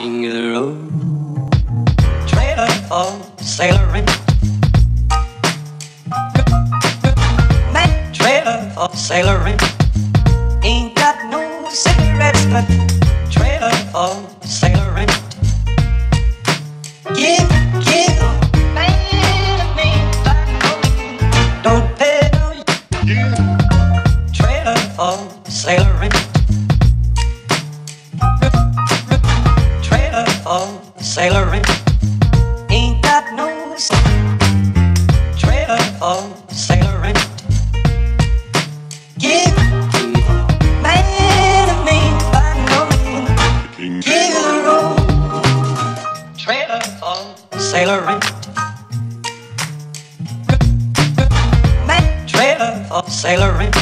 King of the road. Trailer for sailoring. Man, trailer for sailoring. Ain't got no cigarettes, but trailer for sailoring. Give, give, man, man, don't pay no trailer for sailoring. Trailer for sailoring. Ain't got no trailer for sailoring. Give man to me by no means. Give the road. Trailer for sailoring. Trailer for sailoring.